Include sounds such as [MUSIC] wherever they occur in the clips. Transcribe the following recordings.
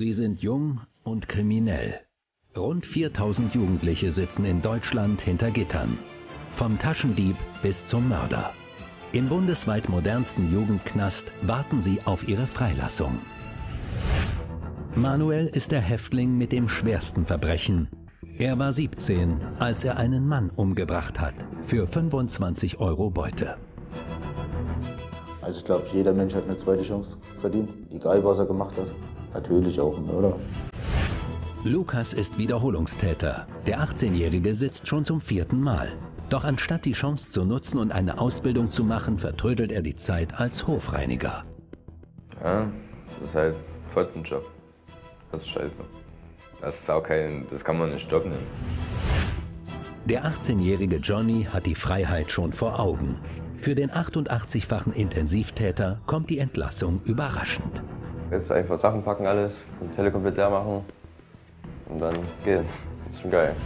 Sie sind jung und kriminell. Rund 4000 Jugendliche sitzen in Deutschland hinter Gittern. Vom Taschendieb bis zum Mörder. Im bundesweit modernsten Jugendknast warten sie auf ihre Freilassung. Manuel ist der Häftling mit dem schwersten Verbrechen. Er war 17, als er einen Mann umgebracht hat. Für 25 Euro Beute. Also ich glaube, jeder Mensch hat eine zweite Chance verdient, egal was er gemacht hat. Natürlich auch ein Mörder. Lukas ist Wiederholungstäter. Der 18-Jährige sitzt schon zum vierten Mal. Doch anstatt die Chance zu nutzen und eine Ausbildung zu machen, vertrödelt er die Zeit als Hofreiniger. Ja, das ist halt Fotzenjob. Das ist scheiße. Das ist auch kein, das kann man nicht stoppen. Der 18-jährige Johnny hat die Freiheit schon vor Augen. Für den 88-fachen Intensivtäter kommt die Entlassung überraschend. Jetzt einfach Sachen packen alles, die Zelle komplett leer machen und dann. Das ist schon geil.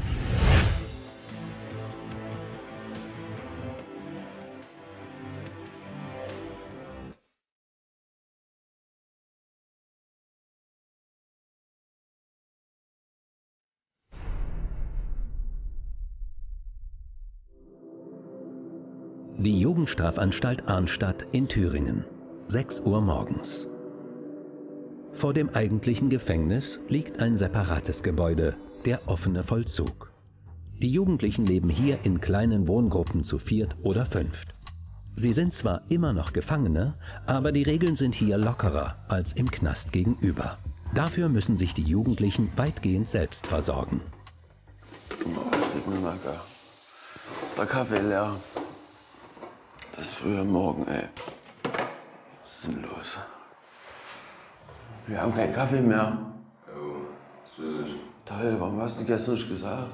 Die Jugendstrafanstalt Arnstadt in Thüringen. 6 Uhr morgens. Vor dem eigentlichen Gefängnis liegt ein separates Gebäude, der offene Vollzug. Die Jugendlichen leben hier in kleinen Wohngruppen zu viert oder fünft. Sie sind zwar immer noch Gefangene, aber die Regeln sind hier lockerer als im Knast gegenüber. Dafür müssen sich die Jugendlichen weitgehend selbst versorgen. Oh. Ist der Kaffee leer? Das ist früher Morgen, ey. Was ist denn los? Wir haben keinen Kaffee mehr. Oh, das ich. Toll, warum hast du gestern nicht gesagt?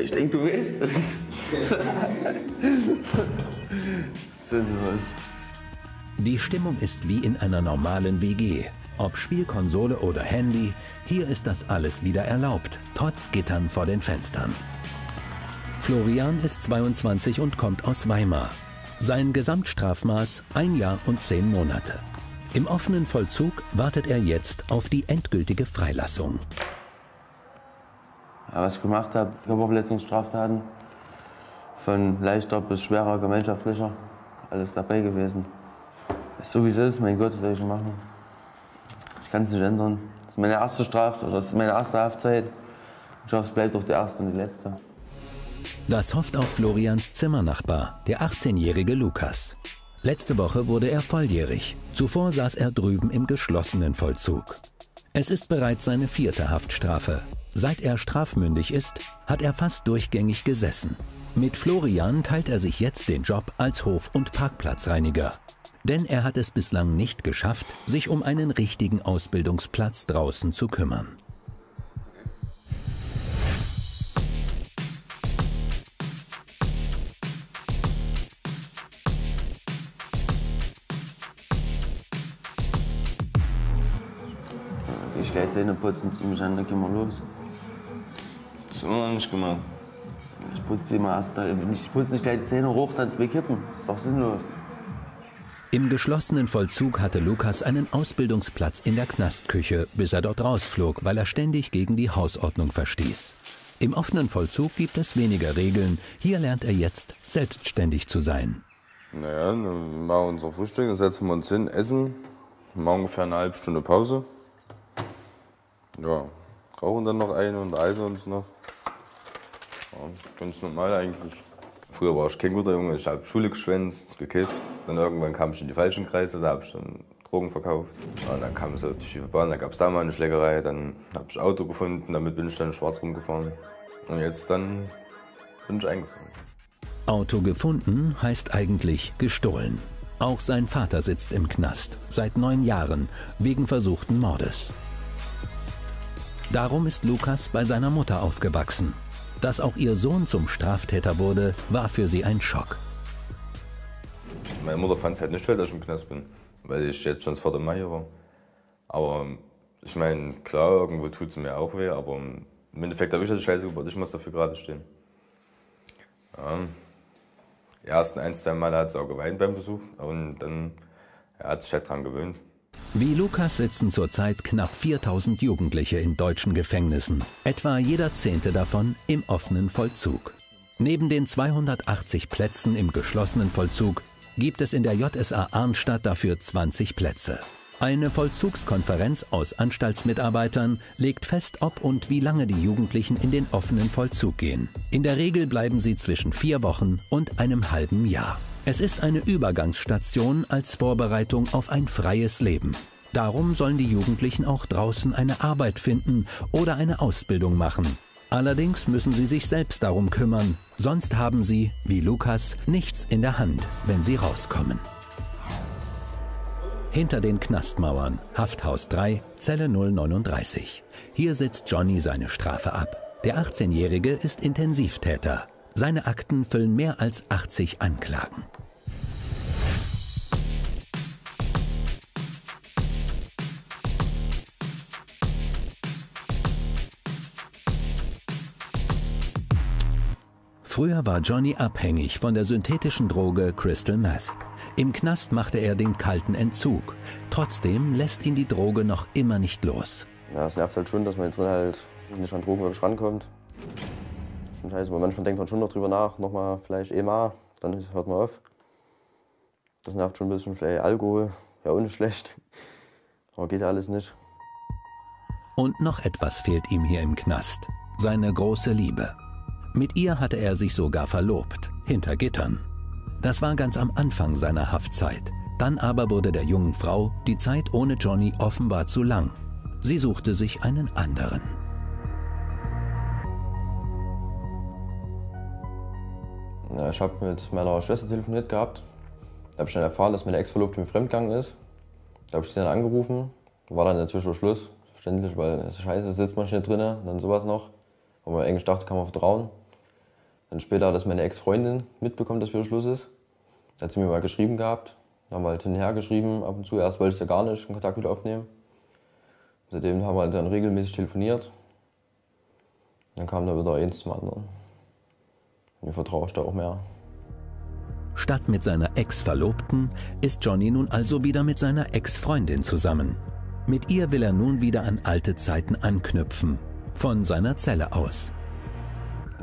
Ich denke, du weißt es. [LAUGHS] Sinnlos. Die Stimmung ist wie in einer normalen WG. Ob Spielkonsole oder Handy, hier ist das alles wieder erlaubt, trotz Gittern vor den Fenstern. Florian ist 22 und kommt aus Weimar. Sein Gesamtstrafmaß ein Jahr und zehn Monate. Im offenen Vollzug wartet er jetzt auf die endgültige Freilassung. Ja, was ich gemacht habe, Körperverletzungsstraftaten. Von leichter bis schwerer gemeinschaftlicher. Alles dabei gewesen. Ist so wie es ist, mein Gott, was soll ich machen? Ich kann es nicht ändern. Das ist meine erste Straftat, oder das ist meine erste Haftzeit. Ich hoffe, es bleibt auch die erste und die letzte. Das hofft auch Florians Zimmernachbar, der 18-jährige Lukas. Letzte Woche wurde er volljährig. Zuvor saß er drüben im geschlossenen Vollzug. Es ist bereits seine vierte Haftstrafe. Seit er strafmündig ist, hat er fast durchgängig gesessen. Mit Florian teilt er sich jetzt den Job als Hof- und Parkplatzreiniger. Denn er hat es bislang nicht geschafft, sich um einen richtigen Ausbildungsplatz draußen zu kümmern. Ich gleich Zähne putzen, zieh mich an, dann gehen wir los. Das ist immer noch nicht gemacht. Ich putze die mal erst, ich putze nicht gleich die Zähne hoch, dann zwei Kippen. Das ist doch sinnlos. Im geschlossenen Vollzug hatte Lukas einen Ausbildungsplatz in der Knastküche, bis er dort rausflog, weil er ständig gegen die Hausordnung verstieß. Im offenen Vollzug gibt es weniger Regeln. Hier lernt er jetzt, selbstständig zu sein. Naja, dann machen wir unser Frühstück, dann setzen wir uns hin, essen, machen ungefähr eine halbe Stunde Pause. Ja, rauchen dann noch eine und unterhalten uns noch. Ja, ganz normal eigentlich. Früher war ich kein guter Junge, ich habe Schule geschwänzt, gekifft. Dann irgendwann kam ich in die falschen Kreise, da habe ich dann Drogen verkauft. Ja, dann kam es auf die schiefe Bahn, da gab es da mal eine Schlägerei, dann habe ich Auto gefunden, damit bin ich dann schwarz rumgefahren. Und jetzt dann bin ich eingefahren. Auto gefunden heißt eigentlich gestohlen. Auch sein Vater sitzt im Knast, seit neun Jahren, wegen versuchten Mordes. Darum ist Lukas bei seiner Mutter aufgewachsen. Dass auch ihr Sohn zum Straftäter wurde, war für sie ein Schock. Meine Mutter fand es halt nicht toll, dass ich im Knast bin, weil ich jetzt schon das vierte Mal war. Aber ich meine, klar, irgendwo tut es mir auch weh, aber im Endeffekt habe ich das Scheiße gebaut, ich muss dafür gerade stehen. Ja. Die ersten ein, zwei Mal hat sie auch geweint beim Besuch und dann er hat sich halt dran gewöhnt. Wie Lukas sitzen zurzeit knapp 4000 Jugendliche in deutschen Gefängnissen, etwa jeder zehnte davon im offenen Vollzug. Neben den 280 Plätzen im geschlossenen Vollzug gibt es in der JSA Arnstadt dafür 20 Plätze. Eine Vollzugskonferenz aus Anstaltsmitarbeitern legt fest, ob und wie lange die Jugendlichen in den offenen Vollzug gehen. In der Regel bleiben sie zwischen vier Wochen und einem halben Jahr. Es ist eine Übergangsstation als Vorbereitung auf ein freies Leben. Darum sollen die Jugendlichen auch draußen eine Arbeit finden oder eine Ausbildung machen. Allerdings müssen sie sich selbst darum kümmern, sonst haben sie, wie Lukas, nichts in der Hand, wenn sie rauskommen. Hinter den Knastmauern, Hafthaus 3, Zelle 039. Hier sitzt Johnny seine Strafe ab. Der 18-Jährige ist Intensivtäter. Seine Akten füllen mehr als 80 Anklagen. Früher war Johnny abhängig von der synthetischen Droge Crystal Meth. Im Knast machte er den kalten Entzug. Trotzdem lässt ihn die Droge noch immer nicht los. Ja, es nervt halt schon, dass man jetzt halt nicht an Drogen wirklich rankommt schon scheiße, aber manchmal denkt man schon noch drüber nach, nochmal vielleicht EMA, dann hört man auf. Das nervt schon ein bisschen, vielleicht Alkohol, ja auch nicht schlecht, [LAUGHS] aber geht alles nicht. Und noch etwas fehlt ihm hier im Knast, seine große Liebe. Mit ihr hatte er sich sogar verlobt, hinter Gittern. Das war ganz am Anfang seiner Haftzeit. Dann aber wurde der jungen Frau die Zeit ohne Johnny offenbar zu lang. Sie suchte sich einen anderen. Ich habe mit meiner Schwester telefoniert gehabt. Da habe ich dann erfahren, dass meine Ex-Verlobte mit Fremdgang ist. Da habe ich sie dann angerufen. War dann natürlich schon Schluss. Verständlich, weil es ist scheiße, sitzt man schnell drinnen, dann sowas noch. Wo man eigentlich dachte, kann man vertrauen. Dann später hat das meine Ex-Freundin mitbekommen, dass wieder Schluss ist. Da hat sie mir mal geschrieben gehabt. Dann haben wir halt hin und her geschrieben, ab und zu. Erst wollte ich ja gar nicht in Kontakt wieder aufnehmen. Seitdem haben wir halt dann regelmäßig telefoniert. Dann kam da wieder eins zum anderen. Mir vertraue ich da auch mehr. Statt mit seiner Ex-Verlobten ist Johnny nun also wieder mit seiner Ex-Freundin zusammen. Mit ihr will er nun wieder an alte Zeiten anknüpfen, von seiner Zelle aus.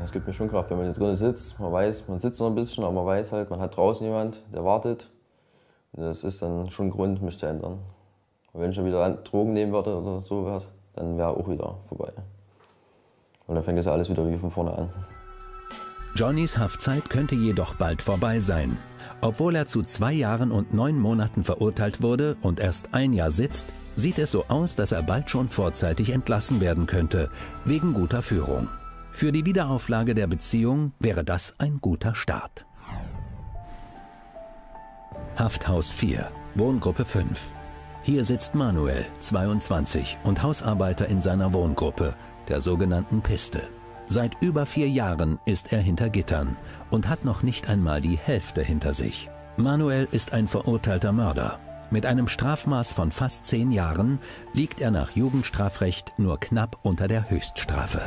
Es gibt mir schon Kraft, wenn man hier drin sitzt. Man weiß, man sitzt noch ein bisschen, aber man weiß halt, man hat draußen jemand, der wartet. Und das ist dann schon ein Grund, mich zu ändern. Und wenn ich dann wieder Drogen nehmen würde oder sowas, dann wäre auch wieder vorbei. Und dann fängt das alles wieder wie von vorne an. Johnnys Haftzeit könnte jedoch bald vorbei sein. Obwohl er zu zwei Jahren und neun Monaten verurteilt wurde und erst ein Jahr sitzt, sieht es so aus, dass er bald schon vorzeitig entlassen werden könnte, wegen guter Führung. Für die Wiederauflage der Beziehung wäre das ein guter Start. Hafthaus 4, Wohngruppe 5. Hier sitzt Manuel, 22, und Hausarbeiter in seiner Wohngruppe, der sogenannten Piste. Seit über vier Jahren ist er hinter Gittern und hat noch nicht einmal die Hälfte hinter sich. Manuel ist ein verurteilter Mörder. Mit einem Strafmaß von fast zehn Jahren liegt er nach Jugendstrafrecht nur knapp unter der Höchststrafe.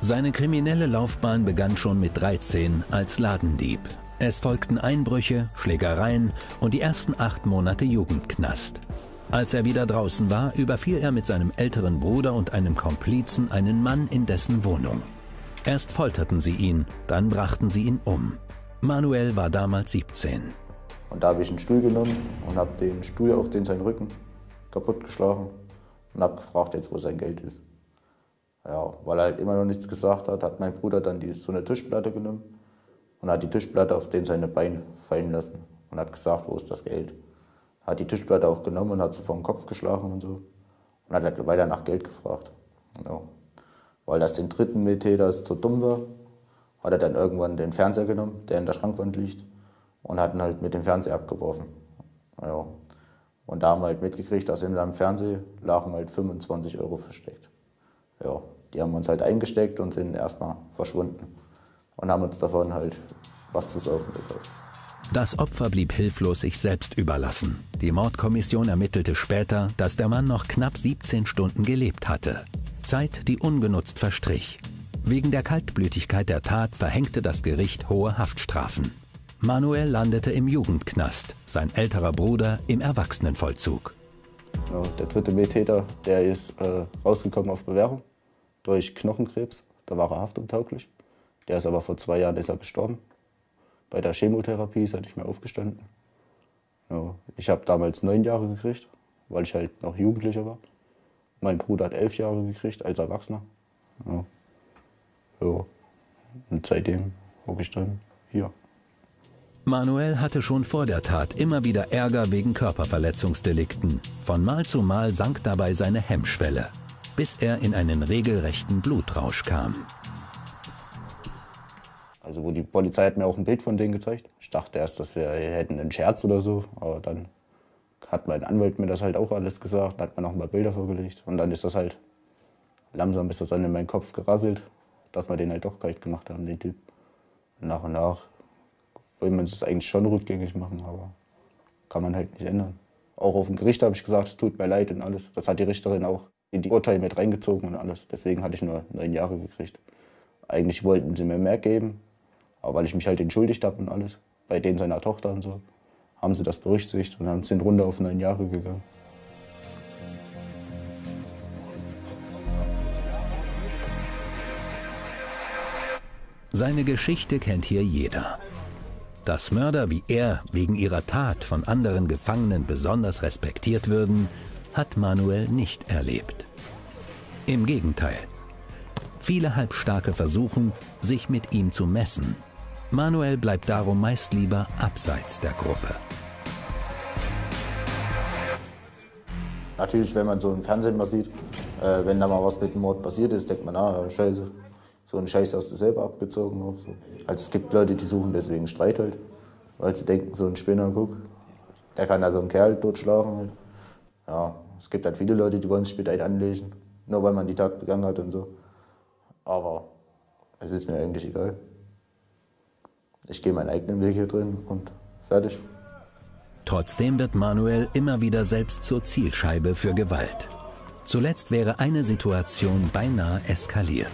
Seine kriminelle Laufbahn begann schon mit 13 als Ladendieb. Es folgten Einbrüche, Schlägereien und die ersten acht Monate Jugendknast. Als er wieder draußen war, überfiel er mit seinem älteren Bruder und einem Komplizen einen Mann in dessen Wohnung. Erst folterten sie ihn, dann brachten sie ihn um. Manuel war damals 17. Und da habe ich einen Stuhl genommen und habe den Stuhl auf den seinen Rücken kaputtgeschlagen und habe gefragt, jetzt wo sein Geld ist. Ja, weil er halt immer noch nichts gesagt hat, hat mein Bruder dann die, so eine Tischplatte genommen und hat die Tischplatte auf den seine Beine fallen lassen und hat gesagt, wo ist das Geld. Hat die Tischplatte auch genommen und hat sie vor den Kopf geschlagen und so und hat halt weiter nach Geld gefragt. Ja. Weil das den dritten Mittäter zu dumm war, hat er dann irgendwann den Fernseher genommen, der in der Schrankwand liegt, und hat ihn halt mit dem Fernseher abgeworfen. Ja. Und da haben wir halt mitgekriegt, dass in seinem Fernseher lagen halt 25 Euro versteckt. Ja, die haben uns halt eingesteckt und sind erstmal verschwunden und haben uns davon halt was zu saufen gekauft. Das Opfer blieb hilflos sich selbst überlassen. Die Mordkommission ermittelte später, dass der Mann noch knapp 17 Stunden gelebt hatte. Zeit, die ungenutzt verstrich. Wegen der Kaltblütigkeit der Tat verhängte das Gericht hohe Haftstrafen. Manuel landete im Jugendknast, sein älterer Bruder im Erwachsenenvollzug. Ja, der dritte Mittäter, der ist äh, rausgekommen auf Bewährung durch Knochenkrebs. Da war er haftuntauglich. Der ist aber vor zwei Jahren ist er gestorben. Bei der Chemotherapie ist er nicht mehr aufgestanden. Ja, ich habe damals neun Jahre gekriegt, weil ich halt noch Jugendlicher war. Mein Bruder hat elf Jahre gekriegt als Erwachsener. Ja. ja. Und seitdem hocke ich dann hier. Manuel hatte schon vor der Tat immer wieder Ärger wegen Körperverletzungsdelikten. Von Mal zu Mal sank dabei seine Hemmschwelle, bis er in einen regelrechten Blutrausch kam. Also wo die Polizei hat mir auch ein Bild von denen gezeigt. Ich dachte erst, dass wir hätten einen Scherz oder so, aber dann hat mein Anwalt mir das halt auch alles gesagt, hat mir noch ein paar Bilder vorgelegt und dann ist das halt langsam ist das dann in meinen Kopf gerasselt, dass wir den halt doch kalt gemacht haben, den Typ. Nach und nach will man das eigentlich schon rückgängig machen, aber kann man halt nicht ändern. Auch auf dem Gericht habe ich gesagt, es tut mir leid und alles. Das hat die Richterin auch in die Urteile mit reingezogen und alles. Deswegen hatte ich nur neun Jahre gekriegt. Eigentlich wollten sie mir mehr geben, aber weil ich mich halt entschuldigt habe und alles, bei denen seiner Tochter und so, haben sie das berücksichtigt und sind runter auf neun Jahre gegangen. Seine Geschichte kennt hier jeder. Dass Mörder wie er wegen ihrer Tat von anderen Gefangenen besonders respektiert würden, hat Manuel nicht erlebt. Im Gegenteil. Viele Halbstarke versuchen, sich mit ihm zu messen. Manuel bleibt darum meist lieber abseits der Gruppe. Natürlich, wenn man so im Fernsehen mal sieht, äh, wenn da mal was mit dem Mord passiert ist, denkt man, ah, scheiße, so einen Scheiß hast du selber abgezogen. Auch so. Also es gibt Leute, die suchen deswegen Streit halt, weil sie denken, so ein Spinner, guck, der kann da so einen Kerl totschlagen halt. Ja, es gibt halt viele Leute, die wollen sich mit einem anlegen, nur weil man die Tat begangen hat und so. Aber es ist mir eigentlich egal. Ich gehe meinen eigenen Weg hier drin und fertig. Trotzdem wird Manuel immer wieder selbst zur Zielscheibe für Gewalt. Zuletzt wäre eine Situation beinahe eskaliert.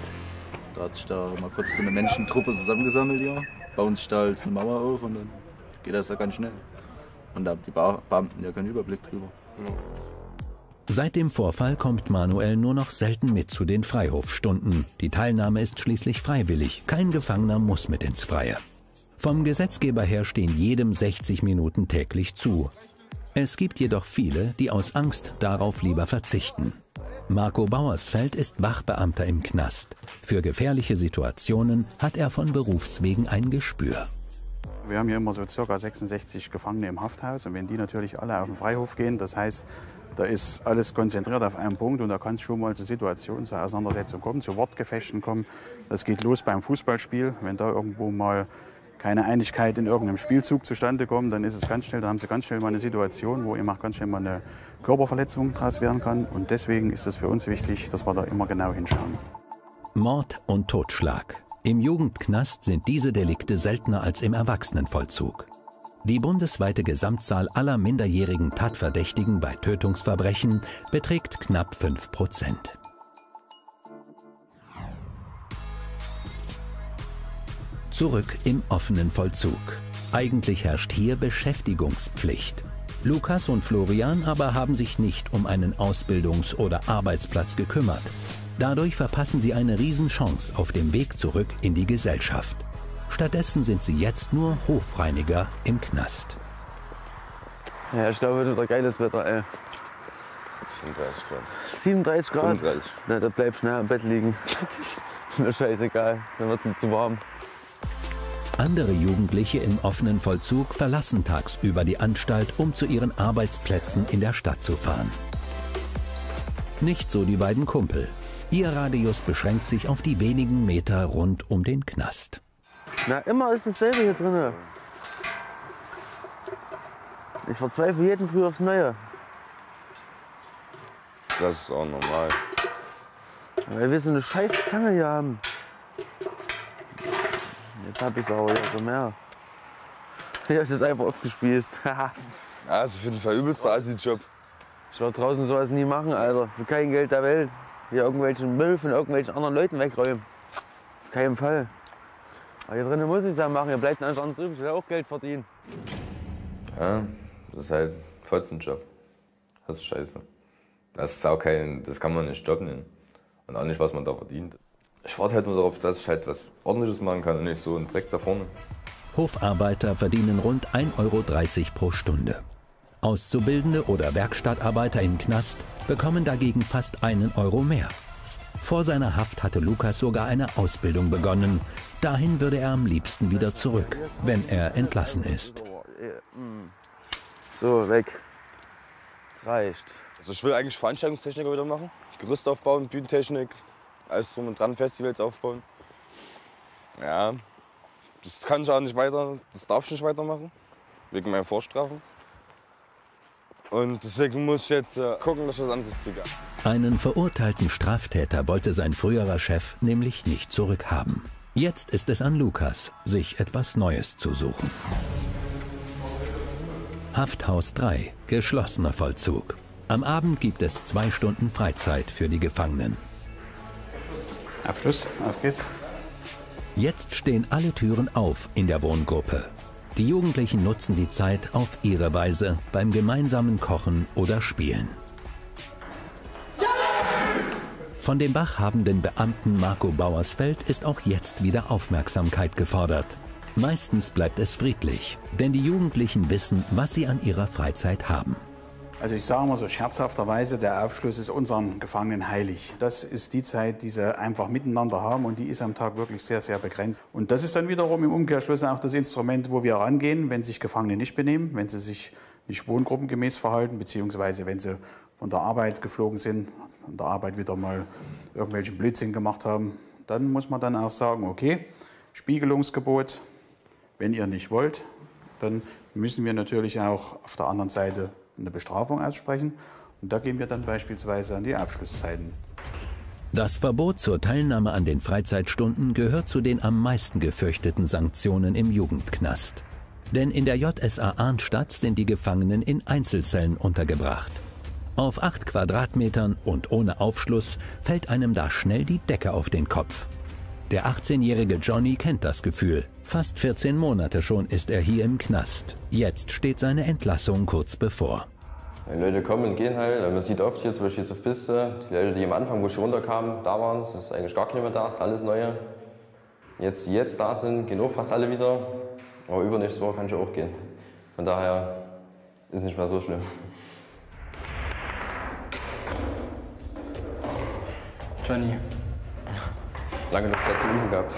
Da hat sich da mal kurz so eine Menschentruppe zusammengesammelt, ja. Bauen sich da als eine Mauer auf und dann geht das da ganz schnell. Und da haben die Beamten ja keinen Überblick drüber. Seit dem Vorfall kommt Manuel nur noch selten mit zu den Freihofstunden. Die Teilnahme ist schließlich freiwillig. Kein Gefangener muss mit ins Freie. Vom Gesetzgeber her stehen jedem 60 Minuten täglich zu. Es gibt jedoch viele, die aus Angst darauf lieber verzichten. Marco Bauersfeld ist Wachbeamter im Knast. Für gefährliche Situationen hat er von Berufswegen ein Gespür. Wir haben hier immer so ca. 66 Gefangene im Hafthaus und wenn die natürlich alle auf den Freihof gehen, das heißt, da ist alles konzentriert auf einen Punkt und da kann es schon mal zu Situationen, zu Auseinandersetzungen kommen, zu Wortgefechten kommen. Das geht los beim Fußballspiel, wenn da irgendwo mal keine Einigkeit in irgendeinem Spielzug zustande kommt, dann ist es ganz schnell, da haben sie ganz schnell mal eine Situation, wo auch ganz schnell mal eine Körperverletzung daraus werden kann. Und deswegen ist es für uns wichtig, dass wir da immer genau hinschauen. Mord und Totschlag. Im Jugendknast sind diese Delikte seltener als im Erwachsenenvollzug. Die bundesweite Gesamtzahl aller minderjährigen Tatverdächtigen bei Tötungsverbrechen beträgt knapp 5 Prozent. Zurück im offenen Vollzug. Eigentlich herrscht hier Beschäftigungspflicht. Lukas und Florian aber haben sich nicht um einen Ausbildungs- oder Arbeitsplatz gekümmert. Dadurch verpassen sie eine Riesenchance auf dem Weg zurück in die Gesellschaft. Stattdessen sind sie jetzt nur Hofreiniger im Knast. Ja, ich glaube, das wird ein geiles Wetter, ey. 35 Grad. 37 Grad? 35. Na, da bleib schnell am Bett liegen. [LAUGHS] Mir scheißegal, dann wird's mir zu warm. Andere Jugendliche im offenen Vollzug verlassen tagsüber die Anstalt, um zu ihren Arbeitsplätzen in der Stadt zu fahren. Nicht so die beiden Kumpel. Ihr Radius beschränkt sich auf die wenigen Meter rund um den Knast. Na, immer ist dasselbe hier drin. Ich verzweifle jeden Früh aufs Neue. Das ist auch normal. Weil wir so eine scheiß Zange hier haben. Jetzt hab ich's aber ja so mehr. Ja, ist jetzt einfach aufgespießt. [LAUGHS] Ja, ist auf jeden Fall übelster Assi-Job. ich wollte draußen sowas nie machen, Alter. Für kein Geld der Welt. hier irgendwelchen Müll von irgendwelchen anderen Leuten wegräumen. Auf keinen Fall. Aber hier drinnen muss ich es ja machen, hier bleibt nichts anderes übrig, ich will auch Geld verdienen. Ja, das ist halt ein Fotzenjob. Das ist scheiße. Das ist auch kein, das kann man nicht Job nennen. Und auch nicht, was man da verdient. Ich warte halt nur darauf, dass ich halt was Ordentliches machen kann und nicht so einen Dreck da vorne. Hofarbeiter verdienen rund 1,30 Euro pro Stunde. Auszubildende oder Werkstattarbeiter im Knast bekommen dagegen fast einen Euro mehr. Vor seiner Haft hatte Lukas sogar eine Ausbildung begonnen. Dahin würde er am liebsten wieder zurück, wenn er entlassen ist. So, weg. Das reicht. Also ich will eigentlich Veranstaltungstechniker wieder machen. Gerüst aufbauen, Bühnentechnik, alles drum und dran, Festivals aufbauen. Ja, das kann ich auch nicht weiter, das darf ich nicht weitermachen, wegen meinen Vorstrafen. Und deswegen muss ich jetzt äh, gucken, dass ich was anderes kriege. Einen verurteilten Straftäter wollte sein früherer Chef nämlich nicht zurückhaben. Jetzt ist es an Lukas, sich etwas Neues zu suchen. Hafthaus 3, geschlossener Vollzug. Am Abend gibt es zwei Stunden Freizeit für die Gefangenen. Abschluss, auf geht's. Jetzt stehen alle Türen auf in der Wohngruppe. Die Jugendlichen nutzen die Zeit auf ihre Weise beim gemeinsamen Kochen oder Spielen. Von dem wachhabenden Beamten Marco Bauersfeld ist auch jetzt wieder Aufmerksamkeit gefordert. Meistens bleibt es friedlich, denn die Jugendlichen wissen, was sie an ihrer Freizeit haben. Also ich sage mal so scherzhafterweise, der Aufschluss ist unseren Gefangenen heilig. Das ist die Zeit, die sie einfach miteinander haben und die ist am Tag wirklich sehr, sehr begrenzt. Und das ist dann wiederum im Umkehrschluss auch das Instrument, wo wir rangehen, wenn sich Gefangene nicht benehmen, wenn sie sich nicht wohngruppengemäß verhalten, beziehungsweise wenn sie von der Arbeit geflogen sind, von der Arbeit wieder mal irgendwelchen Blödsinn gemacht haben. Dann muss man dann auch sagen, okay, Spiegelungsgebot, wenn ihr nicht wollt, dann müssen wir natürlich auch auf der anderen Seite eine Bestrafung aussprechen. Und da gehen wir dann beispielsweise an die Aufschlusszeiten. Das Verbot zur Teilnahme an den Freizeitstunden gehört zu den am meisten gefürchteten Sanktionen im Jugendknast. Denn in der JSA Arnstadt sind die Gefangenen in Einzelzellen untergebracht. Auf acht Quadratmetern und ohne Aufschluss fällt einem da schnell die Decke auf den Kopf. Der 18-jährige Johnny kennt das Gefühl. Fast 14 Monate schon ist er hier im Knast. Jetzt steht seine Entlassung kurz bevor. Die Leute kommen und gehen halt. Man sieht oft hier, zum Beispiel jetzt auf Piste, die Leute, die am Anfang, wo ich runterkam, da waren, es ist eigentlich gar keiner mehr da, es ist alles Neue. Jetzt, die jetzt da sind, gehen auch fast alle wieder. Aber übernächste Woche kann ich auch gehen. Von daher ist es nicht mehr so schlimm. Johnny. Lange genug Zeit zum Üben gehabt.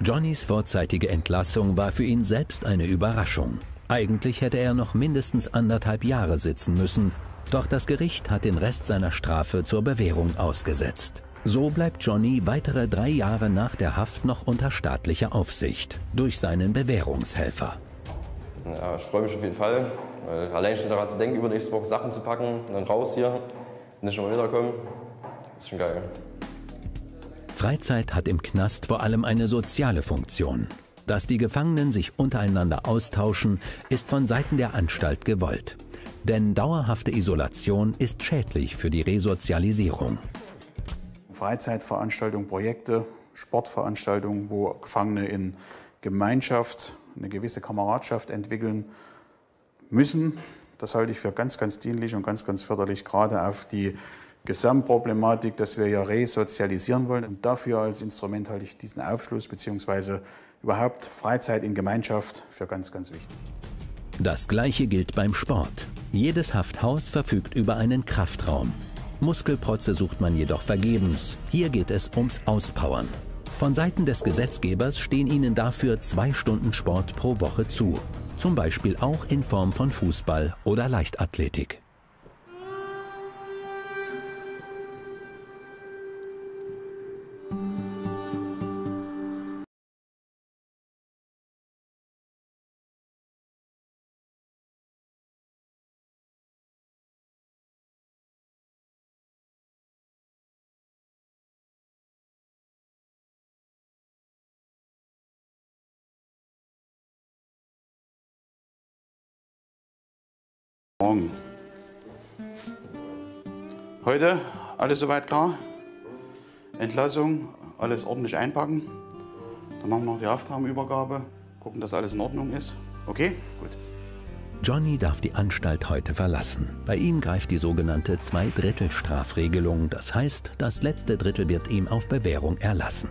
Johnnys vorzeitige Entlassung war für ihn selbst eine Überraschung. Eigentlich hätte er noch mindestens anderthalb Jahre sitzen müssen, doch das Gericht hat den Rest seiner Strafe zur Bewährung ausgesetzt. So bleibt Johnny weitere drei Jahre nach der Haft noch unter staatlicher Aufsicht durch seinen Bewährungshelfer. Ja, ich freue mich auf jeden Fall. Allein schon daran zu denken, übernächste Woche Sachen zu packen und dann raus hier, nicht nochmal wiederkommen, ist schon geil. Freizeit hat im Knast vor allem eine soziale Funktion. Dass die Gefangenen sich untereinander austauschen, ist von Seiten der Anstalt gewollt. Denn dauerhafte Isolation ist schädlich für die Resozialisierung. Freizeitveranstaltungen, Projekte, Sportveranstaltungen, wo Gefangene in Gemeinschaft eine gewisse Kameradschaft entwickeln müssen. Das halte ich für ganz, ganz dienlich und ganz, ganz förderlich, gerade auf die Gesamtproblematik, dass wir ja resozialisieren wollen. Und dafür als Instrument halte ich diesen Aufschluss bzw. überhaupt Freizeit in Gemeinschaft für ganz, ganz wichtig. Das gleiche gilt beim Sport. Jedes Hafthaus verfügt über einen Kraftraum. Muskelprotze sucht man jedoch vergebens. Hier geht es ums Auspowern. Von Seiten des Gesetzgebers stehen ihnen dafür zwei Stunden Sport pro Woche zu. Zum Beispiel auch in Form von Fußball oder Leichtathletik. Morgen. Heute Alles soweit klar? Entlassung, alles ordentlich einpacken. Dann machen wir noch die Haftrahmenübergabe, gucken, dass alles in Ordnung ist. Okay? Gut. Johnny darf die Anstalt heute verlassen. Bei ihm greift die sogenannte Zweidrittelstrafregelung. Das heißt, das letzte Drittel wird ihm auf Bewährung erlassen.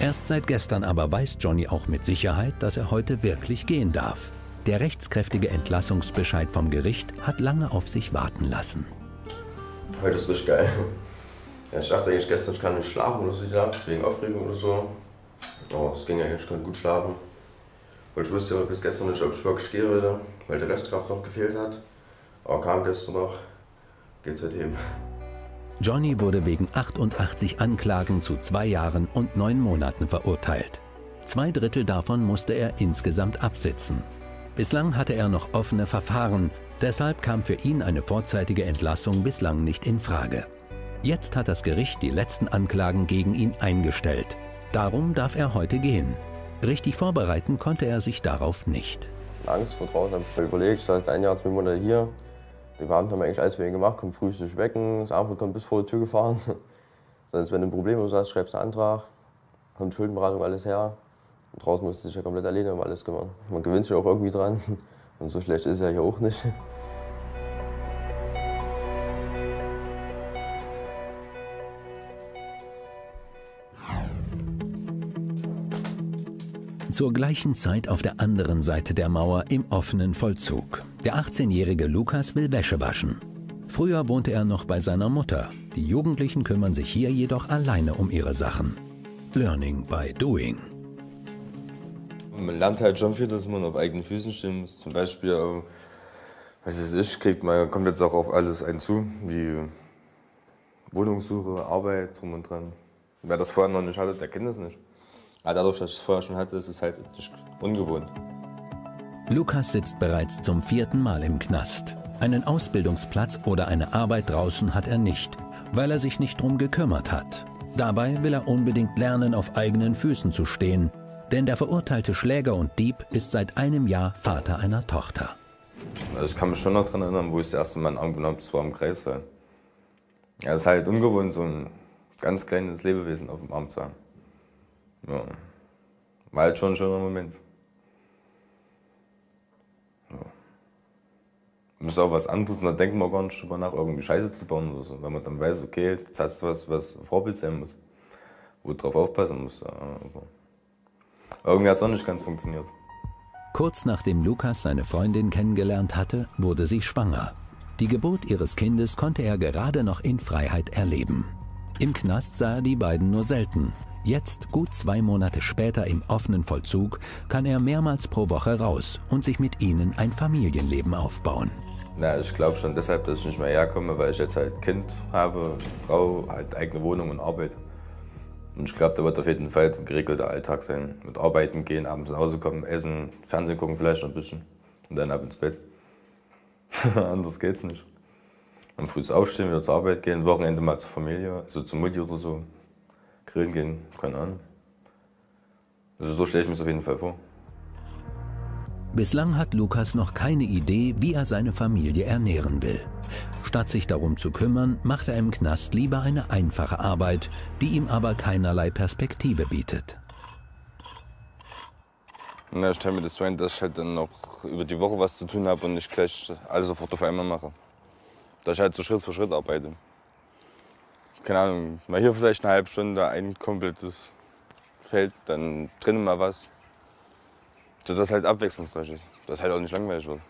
Erst seit gestern aber weiß Johnny auch mit Sicherheit, dass er heute wirklich gehen darf. Der rechtskräftige Entlassungsbescheid vom Gericht hat lange auf sich warten lassen. Heute ist richtig geil. Ja, ich dachte eigentlich gestern, ich kann nicht schlafen oder so, wegen Aufregung oder so. Aber es ging eigentlich, ich konnte gut schlafen. Weil ich wusste ja bis gestern nicht, ob ich wirklich gehe heute, weil der Restkraft noch gefehlt hat. Aber kam gestern noch, geht seitdem. Johnny wurde wegen 88 Anklagen zu zwei Jahren und neun Monaten verurteilt. Zwei Drittel davon musste er insgesamt absitzen. Bislang hatte er noch offene Verfahren, deshalb kam für ihn eine vorzeitige Entlassung bislang nicht in Frage. Jetzt hat das Gericht die letzten Anklagen gegen ihn eingestellt. Darum darf er heute gehen. Richtig vorbereiten konnte er sich darauf nicht. Angst vor draußen habe ich schon überlegt. Ich jetzt ein Jahr, zwei Monate hier. Die Beamten haben eigentlich alles für ihn gemacht, kommt frühstück wecken, das Abendbrot kommt bis vor die Tür gefahren. [LAUGHS] Sonst, wenn du ein Problem hast, schreibst du einen Antrag, kommt Schuldenberatung, alles her. Draußen musst du dich ja komplett alleine um alles kümmern. Man gewöhnt sich auch irgendwie dran. Und so schlecht ist es ja hier auch nicht. Zur gleichen Zeit auf der anderen Seite der Mauer im offenen Vollzug. Der 18-jährige Lukas will Wäsche waschen. Früher wohnte er noch bei seiner Mutter. Die Jugendlichen kümmern sich hier jedoch alleine um ihre Sachen. Learning by doing. Man lernt halt schon viel, dass man auf eigenen Füßen stehen muss. Zum Beispiel, äh, was weiß ich, kriegt man, kommt jetzt auch auf alles ein zu, wie Wohnungssuche, Arbeit, drum und dran. Wer das vorher noch nicht hatte, der kennt das nicht. Aber dadurch, dass ich es vorher schon hatte, ist es halt ungewohnt. Lukas sitzt bereits zum vierten Mal im Knast. Einen Ausbildungsplatz oder eine Arbeit draußen hat er nicht, weil er sich nicht drum gekümmert hat. Dabei will er unbedingt lernen, auf eigenen Füßen zu stehen, denn der verurteilte Schläger und Dieb ist seit einem Jahr Vater einer Tochter. Also ich kann mich schon noch daran erinnern, wo ich das erste Mal angefangen habe, war im Kreis. Ja, es ist halt ungewohnt, so ein ganz kleines Lebewesen auf dem Arm zu haben. Ja. War halt schon ein schöner Moment. Ja. Ist auch was anderes und da denkt man gar nicht drüber nach, irgendwie Scheiße zu bauen oder so. Wenn man dann weiß, okay, jetzt hast du was, was Vorbild sein muss, wo du drauf aufpassen musst. Aber irgendwie hat es auch nicht ganz funktioniert. Kurz nachdem Lukas seine Freundin kennengelernt hatte, wurde sie schwanger. Die Geburt ihres Kindes konnte er gerade noch in Freiheit erleben. Im Knast sah er die beiden nur selten. Jetzt, gut zwei Monate später im offenen Vollzug, kann er mehrmals pro Woche raus und sich mit ihnen ein Familienleben aufbauen. Na, ich glaube schon deshalb, dass ich nicht mehr herkomme, weil ich jetzt halt Kind habe, Frau, halt eigene Wohnung und Arbeit. Und ich glaube, da wird auf jeden Fall ein geregelter Alltag sein. Mit Arbeiten gehen, abends nach Hause kommen, essen, Fernsehen gucken vielleicht noch ein bisschen und dann ab ins Bett. [LAUGHS] Anders geht's nicht. Am früh aufstehen, wieder zur Arbeit gehen, Wochenende mal zur Familie, also zur Mutti oder so. Grillen gehen, keine Ahnung. Also so stelle ich mir es auf jeden Fall vor. Bislang hat Lukas noch keine Idee, wie er seine Familie ernähren will. Statt sich darum zu kümmern, macht er im Knast lieber eine einfache Arbeit, die ihm aber keinerlei Perspektive bietet. Na, ich stelle mir das so ein, dass ich halt dann noch über die Woche was zu tun habe und nicht gleich alles sofort auf einmal mache. Dass ich halt so Schritt für Schritt arbeite keine Ahnung, mal hier vielleicht eine halbe Stunde ein komplettes Feld, dann drinnen mal was. Sodass das halt abwechslungsreich ist, dass halt auch nicht langweilig wird.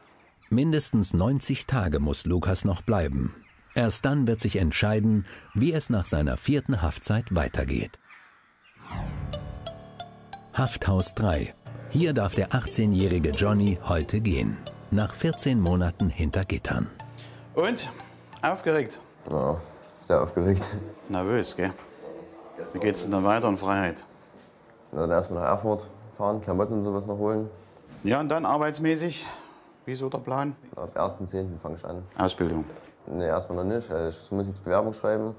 Mindestens 90 Tage muss Lukas noch bleiben. Erst dann wird sich entscheiden, wie es nach seiner vierten Haftzeit weitergeht. Hafthaus 3. Hier darf der 18-jährige Johnny heute gehen. Nach 14 Monaten hinter Gittern. Und? Aufgeregt? Ja, sehr aufgeregt. Nervös, gell? Wie geht's denn dann weiter in Freiheit? Dann erstmal nach Erfurt fahren, Klamotten und sowas noch holen. Ja, und dann arbeitsmäßig? Wie ist so der Plan? Ab 1.10. fange ich an. Ausbildung? Nee, erstmal noch nicht. Äh, ich muss jetzt Bewerbung schreiben.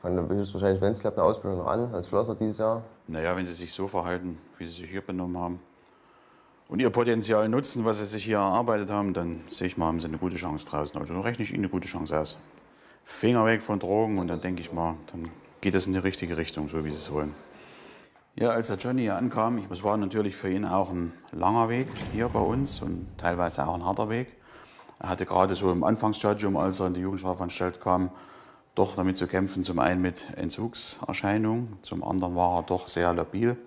Fange dann wahrscheinlich, wenn es klappt, eine Ausbildung noch an, als Schlosser dieses Jahr. Naja, wenn Sie sich so verhalten, wie Sie sich hier benommen haben und Ihr Potenzial nutzen, was Sie sich hier erarbeitet haben, dann sehe ich mal, haben Sie eine gute Chance draußen. Also rechne ich Ihnen eine gute Chance aus. Finger weg von Drogen und dann denke ich mal, dann geht es in die richtige Richtung, so wie sie es wollen. Ja, als der Johnny hier ankam, das war natürlich für ihn auch ein langer Weg hier bei uns und teilweise auch ein harter Weg. Er hatte gerade so im Anfangsstadium, als er in die Jugendstrafanstalt kam, doch damit zu kämpfen, zum einen mit Entzugserscheinungen, zum anderen war er doch sehr labil.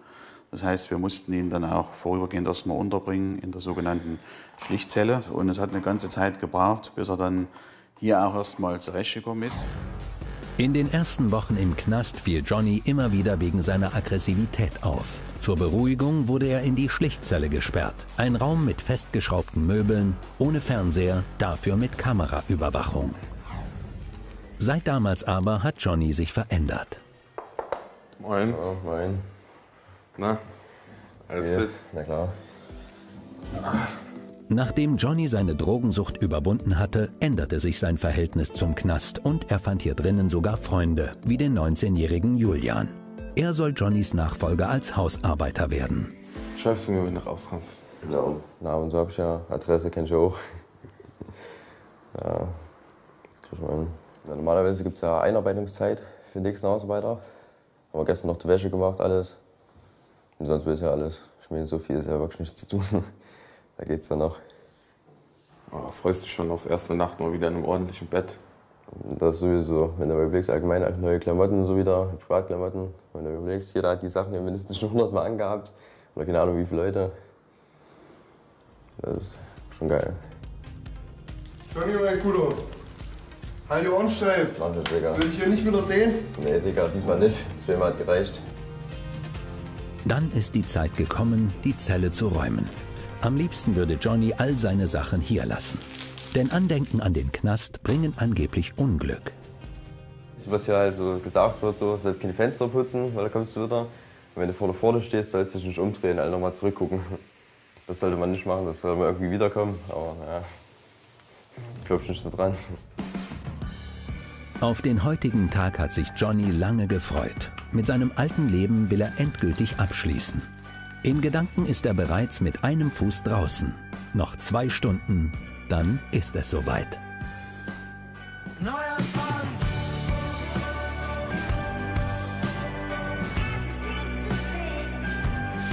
Das heißt, wir mussten ihn dann auch vorübergehend erstmal unterbringen in der sogenannten Schlichtzelle. Und es hat eine ganze Zeit gebraucht, bis er dann hier auch erstmal zurechtgekommen ist. In den ersten Wochen im Knast fiel Johnny immer wieder wegen seiner Aggressivität auf. Zur Beruhigung wurde er in die Schlichtzelle gesperrt. Ein Raum mit festgeschraubten Möbeln, ohne Fernseher, dafür mit Kameraüberwachung. Seit damals aber hat Johnny sich verändert. Moin. Ja, moin. Na, alles fit? Na klar. Nachdem Johnny seine Drogensucht überwunden hatte, änderte sich sein Verhältnis zum Knast und er fand hier drinnen sogar Freunde, wie den 19-jährigen Julian. Er soll Johnnys Nachfolger als Hausarbeiter werden. Schreibst du mir, wenn du rauskommst? Ja, und na, und so hab ich ja. Adresse kenn ich auch. [LAUGHS] ja, das krieg ich mal hin. Ja, normalerweise gibt es ja Einarbeitungszeit für den nächsten Hausarbeiter. Haben wir gestern noch die Wäsche gemacht, alles. Und sonst weiß ja alles. Ich meine, so viel ist ja wirklich nichts zu tun. [LAUGHS] da geht's dann noch. Oh, freust dich schon auf erste Nacht mal wieder in einem ordentlichen Bett. Das sowieso. Wenn du mal überlegst, allgemein halt neue Klamotten so wieder, Privatklamotten. Wenn du überlegst, jeder hat die Sachen ja mindestens schon 100 Mal angehabt. Oder keine Ahnung wie viele Leute. Das ist schon geil. Johnny, mein Guter. Halt die Ohren steif. Mach das, Digga. Will ich hier nicht wieder sehen? Nee, Digga, diesmal nicht. Zweimal hat gereicht. Dann ist die Zeit gekommen, die Zelle zu räumen. Am liebsten würde Johnny all seine Sachen hier lassen. Denn Andenken an den Knast bringen angeblich Unglück. Was hier halt so gesagt wird, so, sollst keine Fenster putzen, weil da kommst du wieder. Und wenn du vor der Pforte stehst, sollst du dich nicht umdrehen, halt nochmal zurückgucken. Das sollte man nicht machen, das sollte man irgendwie wiederkommen. Aber naja, glaub nicht so dran. Auf den heutigen Tag hat sich Johnny lange gefreut. Mit seinem alten Leben will er endgültig abschließen. In Gedanken ist er bereits mit einem Fuß draußen. Noch zwei Stunden, dann ist es soweit. Neuanfang.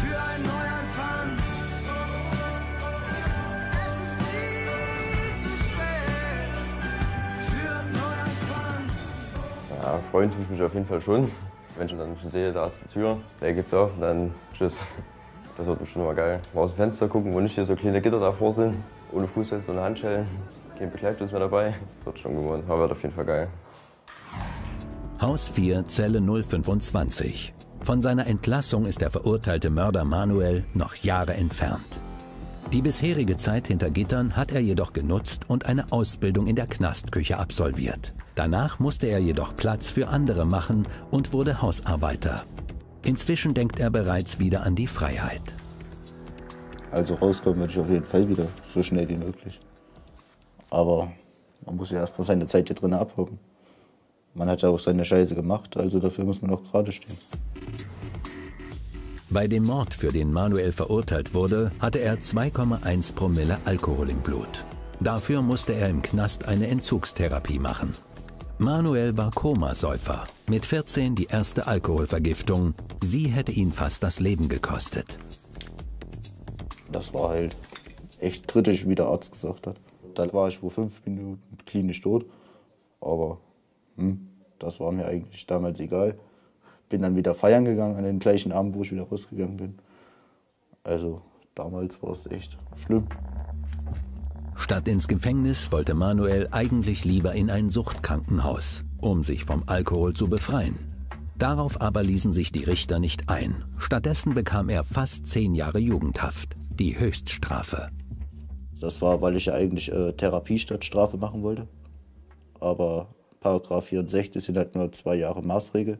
Für einen Neuanfang. Es ist nie zu spät. Für einen Neuanfang. Ja, freuen tue ich mich auf jeden Fall schon. Wenn ich dann schon sehe, da ist die Tür, der geht's auf und dann tschüss. Das wird bestimmt mal geil. Mal aus dem Fenster gucken, wo nicht hier so kleine Gitter davor sind. Ohne Fußfest und Handschellen. Kein Begleitschutz mehr dabei. Wird schon gewohnt, aber wird auf jeden Fall geil. Haus 4, Zelle 025. Von seiner Entlassung ist der verurteilte Mörder Manuel noch Jahre entfernt. Die bisherige Zeit hinter Gittern hat er jedoch genutzt und eine Ausbildung in der Knastküche absolviert. Danach musste er jedoch Platz für andere machen und wurde Hausarbeiter. Inzwischen denkt er bereits wieder an die Freiheit. Also rauskommen würde ich auf jeden Fall wieder, so schnell wie möglich. Aber man muss ja erstmal seine Zeit hier drin abhocken. Man hat ja auch seine Scheiße gemacht, also dafür muss man auch gerade stehen. Bei dem Mord, für den Manuel verurteilt wurde, hatte er 2,1 Promille Alkohol im Blut. Dafür musste er im Knast eine Entzugstherapie machen. Manuel war Komasäufer. Mit 14 die erste Alkoholvergiftung. Sie hätte ihn fast das Leben gekostet. Das war halt echt kritisch, wie der Arzt gesagt hat. Da war ich wohl fünf Minuten klinisch tot. Aber hm, das war mir eigentlich damals egal. Bin dann wieder feiern gegangen an den gleichen Abend, wo ich wieder rausgegangen bin. Also damals war es echt schlimm. Statt ins Gefängnis wollte Manuel eigentlich lieber in ein Suchtkrankenhaus, um sich vom Alkohol zu befreien. Darauf aber ließen sich die Richter nicht ein. Stattdessen bekam er fast zehn Jahre Jugendhaft, die Höchststrafe. Das war, weil ich ja eigentlich äh, Therapie statt Strafe machen wollte. Aber Paragraph 64 sind halt nur zwei Jahre Maßregel.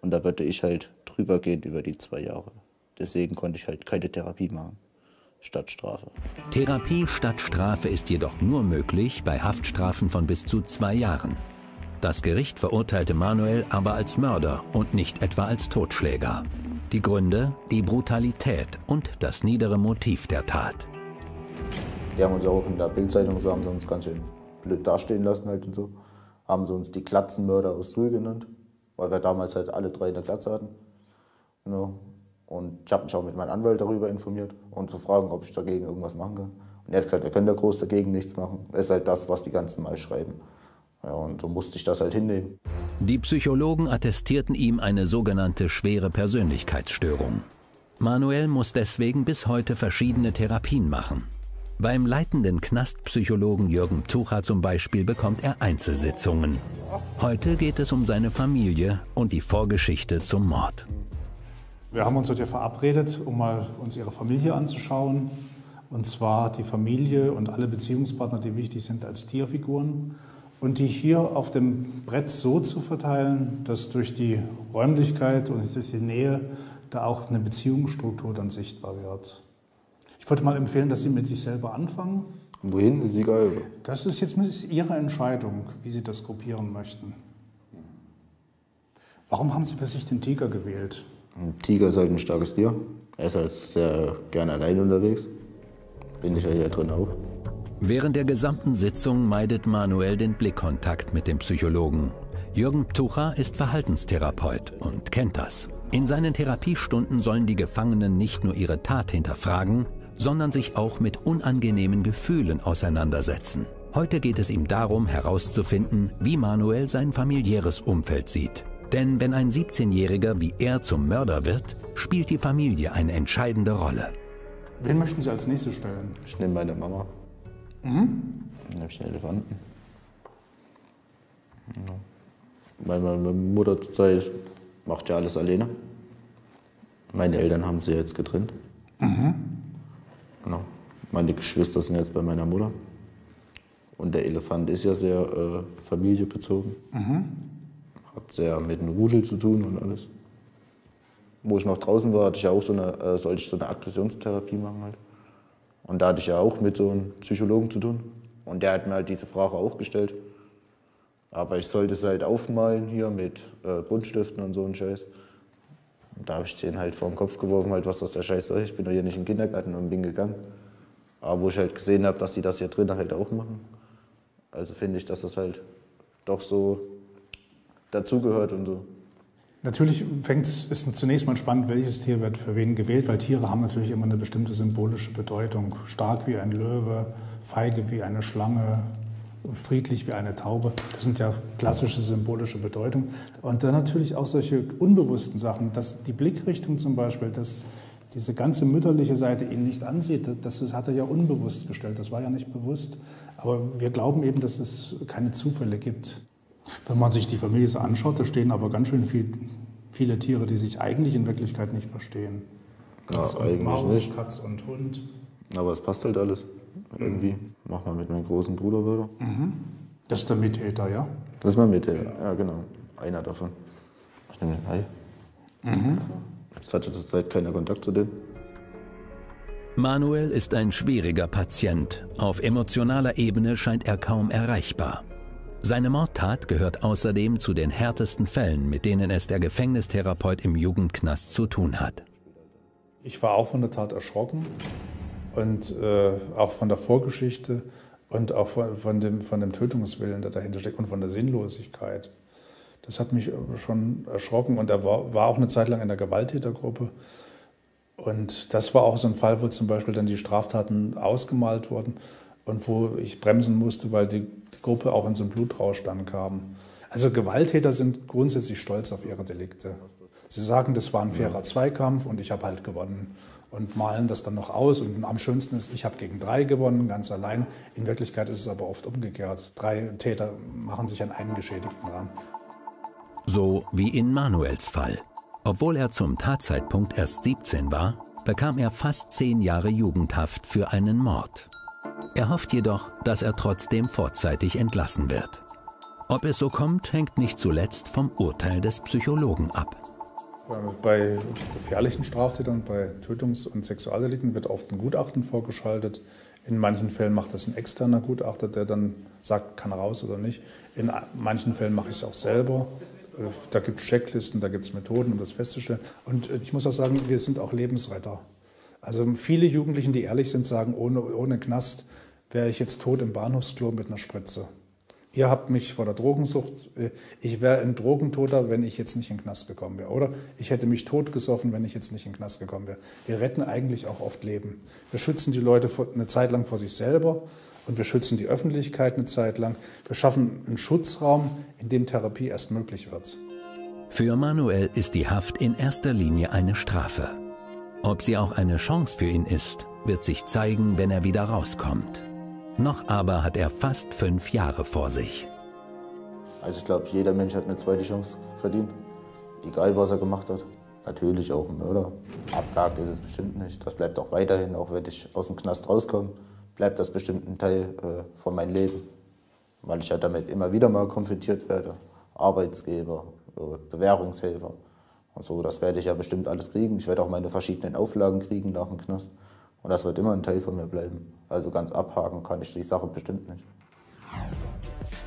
Und da würde ich halt drüber gehen über die zwei Jahre. Deswegen konnte ich halt keine Therapie machen statt Strafe. Therapie statt Strafe ist jedoch nur möglich bei Haftstrafen von bis zu zwei Jahren. Das Gericht verurteilte Manuel aber als Mörder und nicht etwa als Totschläger. Die Gründe, die Brutalität und das niedere Motiv der Tat. Die haben uns auch in der Bildzeitung so, haben sie uns ganz schön blöd dastehen lassen halt und so. haben sie uns die Glatzenmörder aus Suhl genannt, weil wir damals halt alle drei eine Glatze hatten. Ja. Und ich habe mich auch mit meinem Anwalt darüber informiert und zu fragen, ob ich dagegen irgendwas machen kann. Und er hat gesagt, wir können da groß dagegen nichts machen. Das ist halt das, was die ganzen mal schreiben. Ja, und so musste ich das halt hinnehmen. Die Psychologen attestierten ihm eine sogenannte schwere Persönlichkeitsstörung. Manuel muss deswegen bis heute verschiedene Therapien machen. Beim leitenden Knastpsychologen Jürgen Tucher zum Beispiel bekommt er Einzelsitzungen. Heute geht es um seine Familie und die Vorgeschichte zum Mord. Wir haben uns heute verabredet, um mal uns ihre Familie anzuschauen. Und zwar die Familie und alle Beziehungspartner, die wichtig sind als Tierfiguren. Und die hier auf dem Brett so zu verteilen, dass durch die Räumlichkeit und durch die Nähe da auch eine Beziehungsstruktur dann sichtbar wird. Ich würde mal empfehlen, dass Sie mit sich selber anfangen. Wohin ist egal. Das ist jetzt Ihre Entscheidung, wie Sie das gruppieren möchten. Warum haben Sie für sich den Tiger gewählt? Ein Tiger ist halt ein starkes Tier. Er ist halt sehr gerne allein unterwegs. Bin ich ja hier drin auch. Während der gesamten Sitzung meidet Manuel den Blickkontakt mit dem Psychologen. Jürgen Tucher ist Verhaltenstherapeut und kennt das. In seinen Therapiestunden sollen die Gefangenen nicht nur ihre Tat hinterfragen, sondern sich auch mit unangenehmen Gefühlen auseinandersetzen. Heute geht es ihm darum, herauszufinden, wie Manuel sein familiäres Umfeld sieht. Denn wenn ein 17-Jähriger wie er zum Mörder wird, spielt die Familie eine entscheidende Rolle. Wen möchten Sie als nächstes stellen? Ich nehme meine Mama. Mhm. Dann habe ich einen Elefanten. Ja. Weil meine Mutter zur Zeit macht ja alles alleine. Meine Eltern haben sie jetzt getrennt. Mhm. Genau. Meine Geschwister sind jetzt bei meiner Mutter. Und der Elefant ist ja sehr äh, familiebezogen. Mhm. Hat sehr mit dem Rudel zu tun und alles. Wo ich noch draußen war, hatte ich ja auch so eine, äh, sollte ich so eine Aggressionstherapie machen halt. Und da hatte ich ja auch mit so einem Psychologen zu tun. Und der hat mir halt diese Frage auch gestellt. Aber ich sollte es halt aufmalen hier mit äh, Buntstiften und so ein Scheiß. Und da habe ich den halt vor den Kopf geworfen, halt, was das der Scheiß soll. Ich bin doch hier nicht im Kindergarten und bin gegangen. Aber wo ich halt gesehen habe, dass die das hier drin halt auch machen. Also finde ich, dass das halt doch so dazugehört und so. Natürlich fängt es, zunächst mal spannend, welches Tier wird für wen gewählt, weil Tiere haben natürlich immer eine bestimmte symbolische Bedeutung. Stark wie ein Löwe, feige wie eine Schlange, friedlich wie eine Taube. Das sind ja klassische symbolische Bedeutungen. Und dann natürlich auch solche unbewussten Sachen, dass die Blickrichtung zum Beispiel, dass diese ganze mütterliche Seite ihn nicht ansieht, das hat er ja unbewusst gestellt, das war ja nicht bewusst. Aber wir glauben eben, dass es keine Zufälle gibt. Wenn man sich die Familie so anschaut, da stehen aber ganz schön viel, viele Tiere, die sich eigentlich in Wirklichkeit nicht verstehen. Katz Ja, und eigentlich Maus, nicht. Katz und Hund. Aber es passt halt alles. Irgendwie. Mach mal mit meinem großen Bruder wieder. Das ist der Mittäter, ja? Das ist mein Mithilfe. Ja, genau. Einer davon. Ich nehme den Hai. Es hatte zurzeit keiner Kontakt zu denen. Manuel ist ein schwieriger Patient. Auf emotionaler Ebene scheint er kaum erreichbar. Seine Mordtat gehört außerdem zu den härtesten Fällen, mit denen es der Gefängnistherapeut im Jugendknast zu tun hat. Ich war auch von der Tat erschrocken und äh, auch von der Vorgeschichte und auch von, von, dem, von dem Tötungswillen, der dahinter steckt und von der Sinnlosigkeit. Das hat mich schon erschrocken und er war, war auch eine Zeit lang in der Gewalttätergruppe. Und das war auch so ein Fall, wo zum Beispiel dann die Straftaten ausgemalt wurden und wo ich bremsen musste, weil die, die Gruppe auch in so einen Blutrausch dann kam. Also Gewalttäter sind grundsätzlich stolz auf ihre Delikte. Sie sagen, das war ein fairer Zweikampf und ich habe halt gewonnen und malen das dann noch aus. Und am schönsten ist, ich habe gegen drei gewonnen, ganz allein. In Wirklichkeit ist es aber oft umgekehrt. Drei Täter machen sich an einen Geschädigten ran. So wie in Manuels Fall. Obwohl er zum Tatzeitpunkt erst 17 war, bekam er fast zehn Jahre Jugendhaft für einen Mord. Er hofft jedoch, dass er trotzdem vorzeitig entlassen wird. Ob es so kommt, hängt nicht zuletzt vom Urteil des Psychologen ab. Bei gefährlichen Straftätern, bei Tötungs- und Sexualdelikten wird oft ein Gutachten vorgeschaltet. In manchen Fällen macht das ein externer Gutachter, der dann sagt, kann raus oder nicht. In manchen Fällen mache ich es auch selber. Da gibt es Checklisten, da gibt es Methoden, um das festzustellen. Und ich muss auch sagen, wir sind auch Lebensretter. Also viele Jugendlichen, die ehrlich sind, sagen, ohne, ohne Knast wäre ich jetzt tot im Bahnhofsklo mit einer Spritze. Ihr habt mich vor der Drogensucht, äh, ich wäre ein Drogentoter, wenn ich jetzt nicht in den Knast gekommen wäre. Oder ich hätte mich totgesoffen, wenn ich jetzt nicht in den Knast gekommen wäre. Wir retten eigentlich auch oft Leben. Wir schützen die Leute eine Zeit lang vor sich selber und wir schützen die Öffentlichkeit eine Zeit lang. Wir schaffen einen Schutzraum, in dem Therapie erst möglich wird. Für Manuel ist die Haft in erster Linie eine Strafe. Ob sie auch eine Chance für ihn ist, wird sich zeigen, wenn er wieder rauskommt. Noch aber hat er fast fünf Jahre vor sich. Also ich glaube, jeder Mensch hat eine zweite Chance verdient. Egal, was er gemacht hat. Natürlich auch ein Mörder. Abgehakt ist es bestimmt nicht. Das bleibt auch weiterhin, auch wenn ich aus dem Knast rauskomme, bleibt das bestimmt ein Teil äh, von meinem Leben. Weil ich ja damit immer wieder mal konfrontiert werde. Arbeitsgeber, äh, Bewährungshelfer und so. Das werde ich ja bestimmt alles kriegen. Ich werde auch meine verschiedenen Auflagen kriegen nach dem Knast. Und das wird immer ein Teil von mir bleiben. Also ganz abhaken kann ich die Sache bestimmt nicht.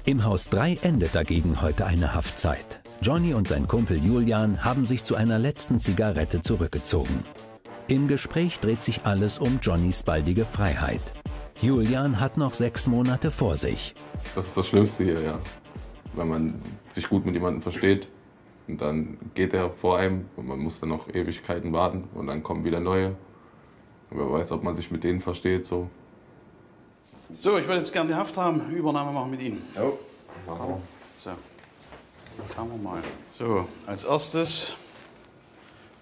Im Haus 3 endet dagegen heute eine Haftzeit. Johnny und sein Kumpel Julian haben sich zu einer letzten Zigarette zurückgezogen. Im Gespräch dreht sich alles um Johnnys baldige Freiheit. Julian hat noch sechs Monate vor sich. Das ist das Schlimmste hier, ja. Wenn man sich gut mit jemandem versteht und dann geht er vor einem und man muss dann noch Ewigkeiten warten und dann kommen wieder neue. Und wer weiß, ob man sich mit denen versteht, so. So, ich würde jetzt gerne die Haft haben. Übernahme machen mit Ihnen. Ja, machen wir. So, schauen wir mal. So, als erstes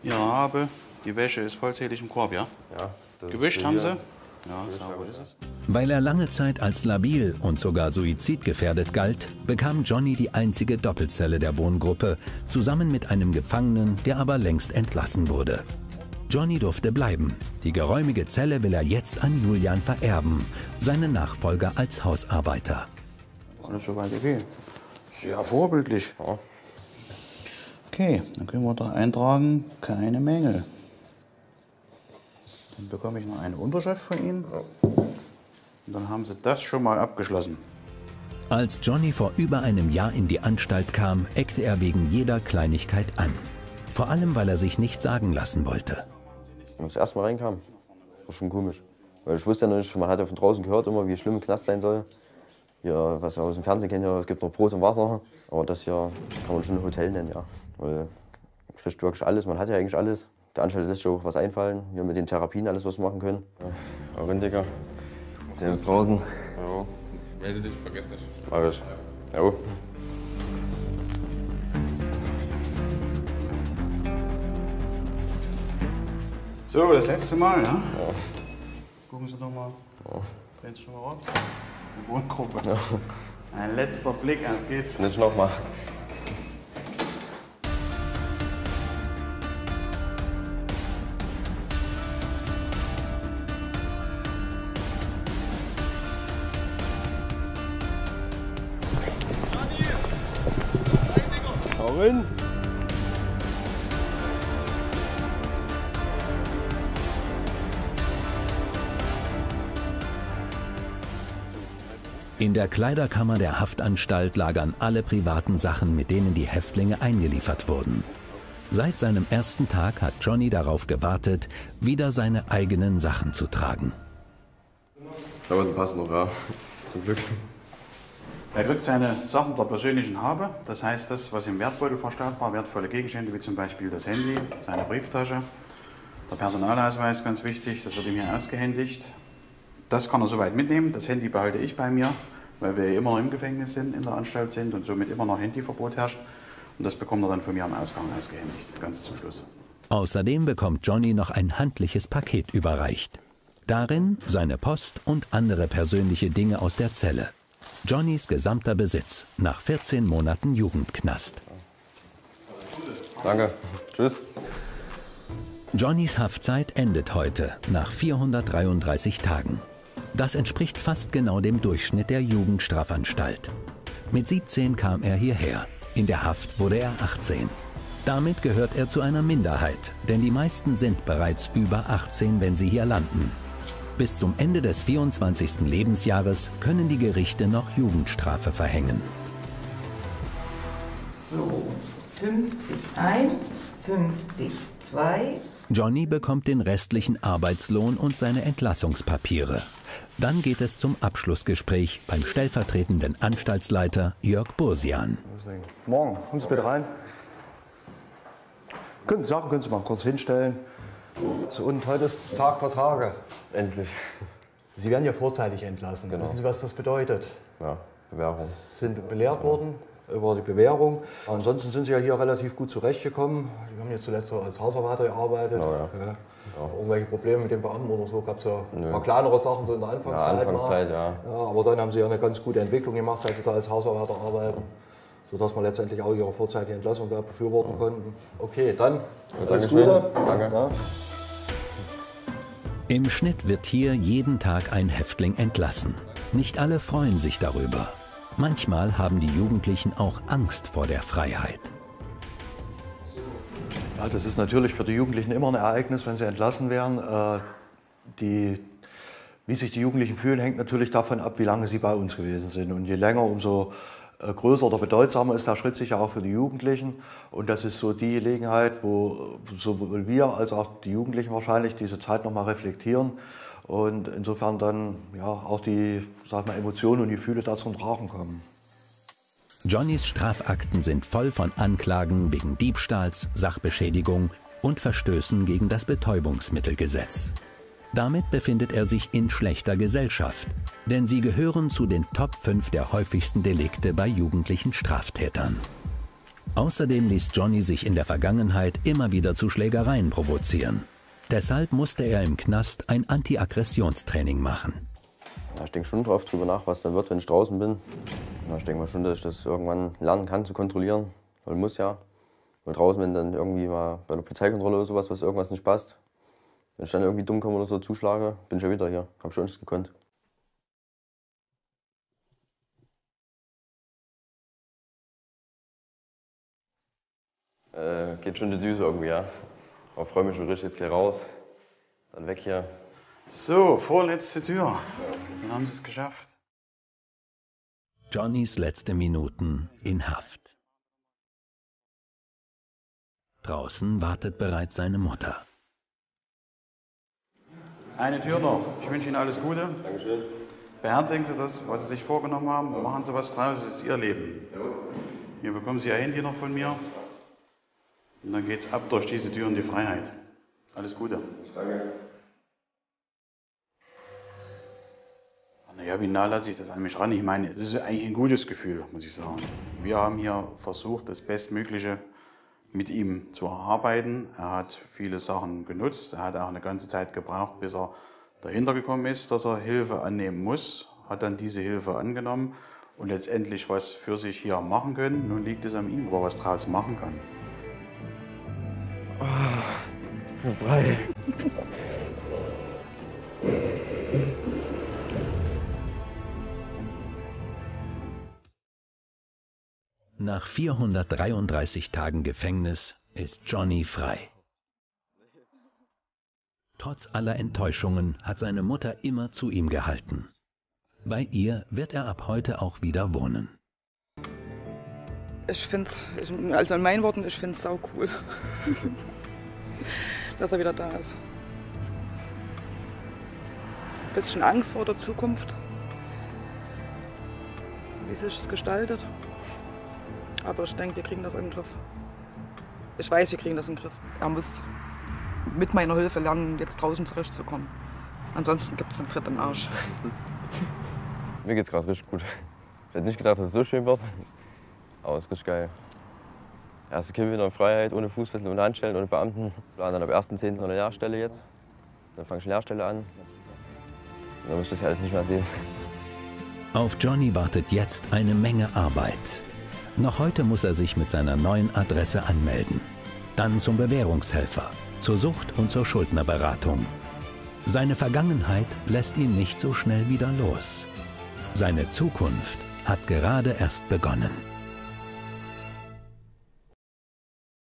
Ihre Habe. Die Wäsche ist vollzählig im Korb, ja? Ja, Gewischt haben. Sie? Ja, sauber ist es. Weil er lange Zeit als labil und sogar suizidgefährdet galt, bekam Johnny die einzige Doppelzelle der Wohngruppe, zusammen mit einem Gefangenen, der aber längst entlassen wurde. Johnny durfte bleiben. Die geräumige Zelle will er jetzt an Julian vererben, seinen Nachfolger als Hausarbeiter. Alles soweit okay. Sehr vorbildlich. Okay, dann können wir da eintragen, keine Mängel. Dann bekomme ich noch eine Unterschrift von Ihnen. Und dann haben Sie das schon mal abgeschlossen. Als Johnny vor über einem Jahr in die Anstalt kam, eckte er wegen jeder Kleinigkeit an. Vor allem, weil er sich nicht sagen lassen wollte. Als ich das erste Mal reinkam, war schon komisch. Weil ich wusste ja noch nicht, man hat ja von draußen gehört immer, wie schlimm ein Knast sein soll. Hier, was wir aus dem Fernsehen kennen, ja, es gibt noch Brot und Wasser. Aber das hier kann man schon ein Hotel nennen, ja. Weil man kriegt wirklich alles, man hat ja eigentlich alles. Der Anstalt lässt sich auch was einfallen. Wir mit den Therapien alles, was wir machen können. Ja, auch Dicker. Sehen uns draußen. Ja, melde dich, vergiss nicht. Mach ich. Jo. So, das letzte Mal, ja? Gucken Sie doch mal. Drehen Sie schon mal raus. Die Wohngruppe. Ein letzter Blick, auf geht's. Nicht nochmal. In der Kleiderkammer der Haftanstalt lagern alle privaten Sachen, mit denen die Häftlinge eingeliefert wurden. Seit seinem ersten Tag hat Johnny darauf gewartet, wieder seine eigenen Sachen zu tragen. Aber das passt noch, ja. Zum Glück. Er kriegt seine Sachen der persönlichen Habe, das heißt das, was im Wertbeutel verstaut war, wertvolle Gegenstände wie zum Beispiel das Handy, seine Brieftasche, der Personalausweis, ganz wichtig, das wird ihm hier ausgehändigt. Das kann er soweit mitnehmen, das Handy behalte ich bei mir, weil wir immer noch im Gefängnis sind, in der Anstalt sind und somit immer noch Handyverbot herrscht. Und das bekommt er dann von mir am Ausgang ausgehändigt, ganz zum Schluss. Außerdem bekommt Johnny noch ein handliches Paket überreicht. Darin seine Post und andere persönliche Dinge aus der Zelle. Johnnys gesamter Besitz nach 14 Monaten Jugendknast. Danke. Tschüss. Johnnys Haftzeit endet heute nach 433 Tagen. Das entspricht fast genau dem Durchschnitt der Jugendstrafanstalt. Mit 17 kam er hierher. In der Haft wurde er 18. Damit gehört er zu einer Minderheit, denn die meisten sind bereits über 18, wenn sie hier landen. Bis zum Ende des 24. Lebensjahres können die Gerichte noch Jugendstrafe verhängen. So, 50 1, 50, 2. Johnny bekommt den restlichen Arbeitslohn und seine Entlassungspapiere. Dann geht es zum Abschlussgespräch beim stellvertretenden Anstaltsleiter Jörg Bursian. Morgen, kommen Sie bitte rein. Können Sie sagen, können Sie mal kurz hinstellen. Und heute ist Tag der Tage. Endlich. Sie werden ja vorzeitig entlassen. Genau. Wissen Sie, was das bedeutet? Ja, Bewährung. Sie sind belehrt worden über die Bewährung. Ansonsten sind Sie ja hier relativ gut zurechtgekommen. Sie haben jetzt zuletzt als Hausarbeiter gearbeitet. Genau, ja. Ja. Irgendwelche Probleme mit den Beamten oder so? Gab es ja ein Nö. paar kleinere Sachen so in der Anfangszeit. Ja, Anfangszeit, ja. ja. Aber dann haben Sie ja eine ganz gute Entwicklung gemacht, seit Sie da als Hausarbeiter arbeiten. Sodass wir letztendlich auch Ihre vorzeitige Entlassung da befürworten konnten. Okay, dann alles Dankeschön. Gute. Danke. Ja. Im Schnitt wird hier jeden Tag ein Häftling entlassen. Nicht alle freuen sich darüber. Manchmal haben die Jugendlichen auch Angst vor der Freiheit. Ja, das ist natürlich für die Jugendlichen immer ein Ereignis, wenn sie entlassen werden. Äh, Die, wie sich die Jugendlichen fühlen, hängt natürlich davon ab, wie lange sie bei uns gewesen sind. Und je länger, umso äh, größer oder bedeutsamer ist der Schritt sicher auch für die Jugendlichen. Und das ist so die Gelegenheit, wo sowohl wir als auch die Jugendlichen wahrscheinlich diese Zeit nochmal reflektieren und insofern dann ja, auch die sag mal, Emotionen und Gefühle da zum Tragen kommen. Johnnys Strafakten sind voll von Anklagen wegen Diebstahls, Sachbeschädigung und Verstößen gegen das Betäubungsmittelgesetz. Damit befindet er sich in schlechter Gesellschaft, denn sie gehören zu den Top 5 der häufigsten Delikte bei jugendlichen Straftätern. Außerdem ließ Johnny sich in der Vergangenheit immer wieder zu Schlägereien provozieren. Deshalb musste er im Knast ein Anti-Aggressionstraining machen. Ja, ich denke schon drauf drüber nach, was dann wird, wenn ich draußen bin. Ja, ich denke mal schon, dass ich das irgendwann lernen kann zu kontrollieren. Weil muss ja. Weil draußen, wenn dann irgendwie mal bei der Polizeikontrolle oder sowas, was irgendwas nicht passt, wenn ich dann irgendwie dumm komme oder so zuschlage, bin ich ja wieder hier. Hab schon nichts gekonnt. Äh, geht schon die Düse irgendwie, ja. Aber freue mich schon richtig jetzt gleich raus. Dann weg hier. So, vorletzte Tür. Dann haben Sie es geschafft. Johnnys letzte Minuten in Haft. Draußen wartet bereits seine Mutter. Eine Tür noch. Ich wünsche Ihnen alles Gute. Dankeschön. Beherzigen Sie das, was Sie sich vorgenommen haben. Machen Sie was draus. Es ist Ihr Leben. Hier bekommen Sie Ihr Handy noch von mir. Und dann geht's ab durch diese Tür in die Freiheit. Alles Gute. Danke. Naja, wie nah lasse ich das an mich ran? Ich meine, das ist eigentlich ein gutes Gefühl, muss ich sagen. Wir haben hier versucht, das Bestmögliche mit ihm zu erarbeiten. Er hat viele Sachen genutzt. Er hat auch eine ganze Zeit gebraucht, bis er dahinter gekommen ist, dass er Hilfe annehmen muss. Hat dann diese Hilfe angenommen und letztendlich was für sich hier machen können. Nun liegt es an ihm, ob er was draus machen kann. Frei. Nach 433 Tagen Gefängnis ist Johnny frei. Trotz aller Enttäuschungen hat seine Mutter immer zu ihm gehalten. Bei ihr wird er ab heute auch wieder wohnen. Ich finde also in meinen Worten, ich finde es sau cool, [LAUGHS] dass er wieder da ist. Bisschen Angst vor der Zukunft, wie sich es gestaltet. Aber ich denke, wir kriegen das in den Griff. Ich weiß, wir kriegen das in den Griff. Er muss mit meiner Hilfe lernen, jetzt draußen zurechtzukommen. Ansonsten gibt es einen Tritt im Arsch. [LAUGHS] Mir geht's gerade richtig gut. Ich hätte nicht gedacht, dass es so schön wird. Aber es ist richtig geil. Erste Kind wieder in Freiheit, ohne Fußfessel, ohne Handstellen, ohne Beamten. Plan dann ab 1.10. noch eine Lehrstelle jetzt. Dann fange ich eine Lehrstelle an. Und dann muss ich das alles nicht mehr sehen. Auf Johnny wartet jetzt eine Menge Arbeit. Noch heute muss er sich mit seiner neuen Adresse anmelden. Dann zum Bewährungshelfer, zur Sucht- und zur Schuldnerberatung. Seine Vergangenheit lässt ihn nicht so schnell wieder los. Seine Zukunft hat gerade erst begonnen.